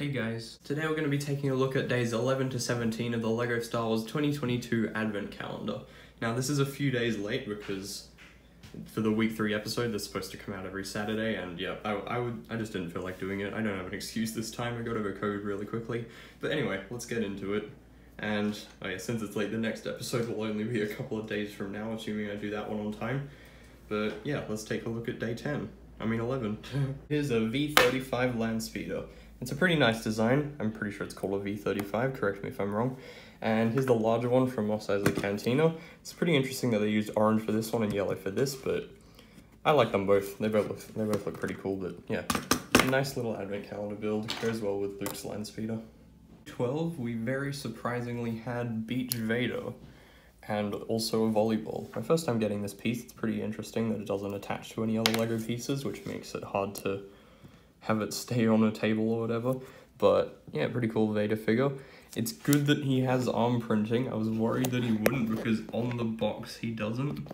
Hey guys, today we're going to be taking a look at days 11 to 17 of the LEGO Star Wars 2022 Advent Calendar. Now this is a few days late because for the week 3 episode that's supposed to come out every Saturday and yeah, I, I, would, I just didn't feel like doing it. I don't have an excuse this time, I got over COVID really quickly. But anyway, let's get into it. And oh yeah, since it's late, the next episode will only be a couple of days from now, assuming I do that one on time. But yeah, let's take a look at day 10. I mean 11. Here's a V35 land speeder. It's a pretty nice design. I'm pretty sure it's called a V35, correct me if I'm wrong. And here's the larger one from Mos Eisley Cantina. It's pretty interesting that they used orange for this one and yellow for this, but I like them both. They both look, they both look pretty cool, but yeah. Nice little advent calendar build. Goes well with Luke's land speeder. 12, we very surprisingly had Beach Vader and also a volleyball. My first time getting this piece, it's pretty interesting that it doesn't attach to any other LEGO pieces, which makes it hard to have it stay on a table or whatever. But yeah, pretty cool Vader figure. It's good that he has arm printing. I was worried that he wouldn't because on the box he doesn't.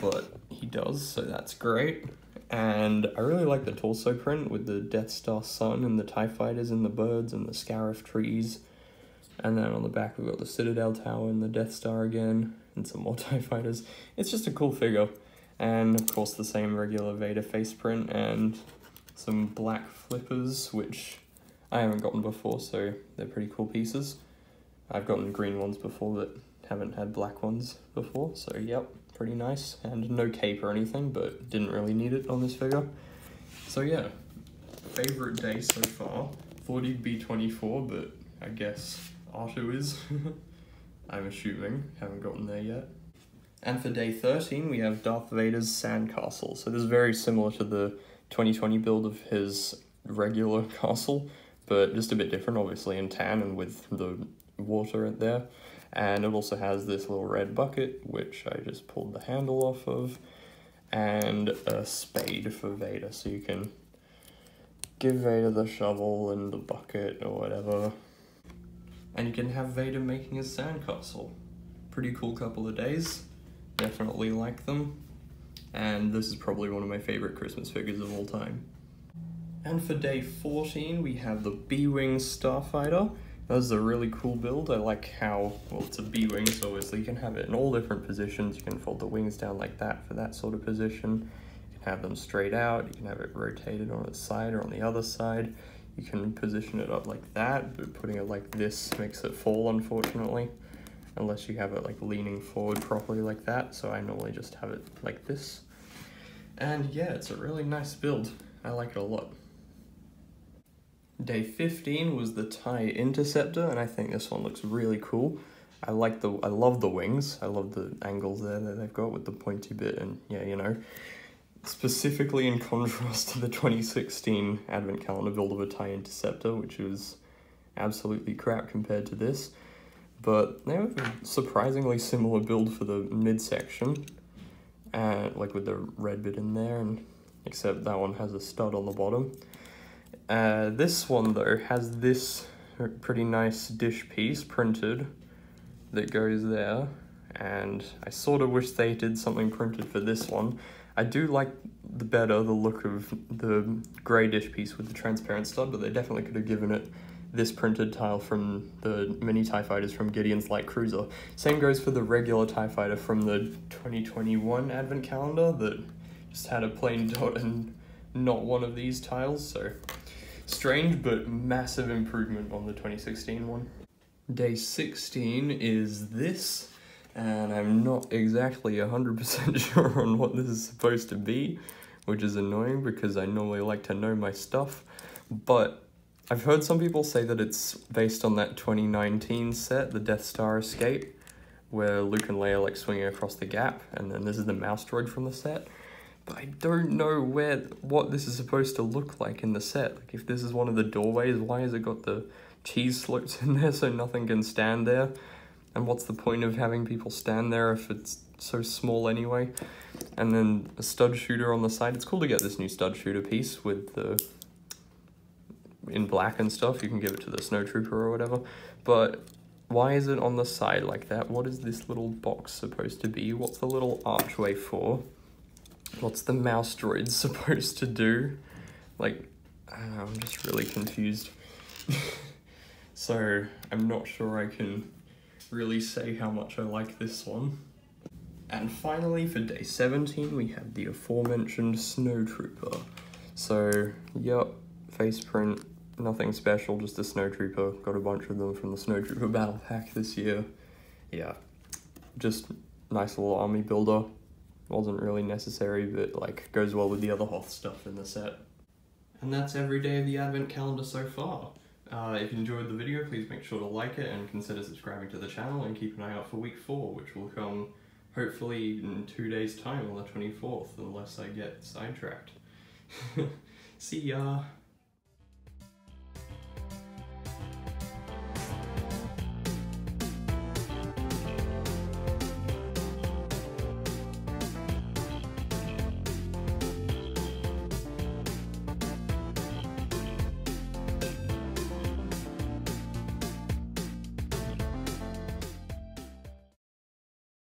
But he does, so that's great. And I really like the torso print with the Death Star sun and the TIE fighters and the birds and the Scarif trees. And then on the back we've got the Citadel Tower and the Death Star again and some more TIE fighters. It's just a cool figure. And of course the same regular Vader face print and some black flippers, which I haven't gotten before, so they're pretty cool pieces. I've gotten green ones before, but haven't had black ones before, so yep, pretty nice. And no cape or anything, but didn't really need it on this figure. So yeah, favorite day so far. Thought he'd be 24, but I guess R2 is. I'm assuming, haven't gotten there yet. And for day 13, we have Darth Vader's Sandcastle. So this is very similar to the 2020 build of his regular castle, but just a bit different, obviously in tan and with the water in there. And it also has this little red bucket, which I just pulled the handle off of, and a spade for Vader, so you can give Vader the shovel and the bucket or whatever. And you can have Vader making his sandcastle. Pretty cool couple of days. Definitely like them and this is probably one of my favorite Christmas figures of all time. And for day 14, we have the B-Wing Starfighter. This is a really cool build. I like how, well, it's a B-Wing, so obviously you can have it in all different positions. You can fold the wings down like that for that sort of position. You can have them straight out. You can have it rotated on its side or on the other side. You can position it up like that, but putting it like this makes it fall, unfortunately unless you have it like leaning forward properly like that. So I normally just have it like this. And yeah, it's a really nice build. I like it a lot. Day 15 was the TIE Interceptor, and I think this one looks really cool. I like the, I love the wings. I love the angles there that they've got with the pointy bit and yeah, you know. Specifically in contrast to the 2016 Advent Calendar build of a TIE Interceptor, which was absolutely crap compared to this but they have a surprisingly similar build for the midsection, and like with the red bit in there, and except that one has a stud on the bottom. Uh, this one though has this pretty nice dish piece printed that goes there, and I sort of wish they did something printed for this one. I do like the better the look of the grey dish piece with the transparent stud, but they definitely could have given it this printed tile from the mini TIE fighters from Gideon's Light Cruiser. Same goes for the regular TIE fighter from the 2021 advent calendar that just had a plain dot and not one of these tiles, so strange but massive improvement on the 2016 one. Day 16 is this, and I'm not exactly 100% sure on what this is supposed to be, which is annoying because I normally like to know my stuff, but I've heard some people say that it's based on that 2019 set, the Death Star Escape, where Luke and Leia like swinging across the gap, and then this is the mouse droid from the set. But I don't know where what this is supposed to look like in the set. Like if this is one of the doorways, why has it got the cheese slopes in there so nothing can stand there? And what's the point of having people stand there if it's so small anyway? And then a stud shooter on the side. It's cool to get this new stud shooter piece with the in black and stuff. You can give it to the snowtrooper or whatever. But why is it on the side like that? What is this little box supposed to be? What's the little archway for? What's the mouse droid supposed to do? Like, I'm just really confused. so I'm not sure I can really say how much I like this one. And finally, for day 17, we have the aforementioned Snowtrooper. So, yep, face print, nothing special, just a Snowtrooper. Got a bunch of them from the Snowtrooper Battle Pack this year. Yeah, just nice little army builder. Wasn't really necessary, but like goes well with the other Hoth stuff in the set. And that's every day of the advent calendar so far. Uh, if you enjoyed the video, please make sure to like it and consider subscribing to the channel and keep an eye out for week 4, which will come hopefully in two days time on the 24th, unless I get sidetracked. See ya!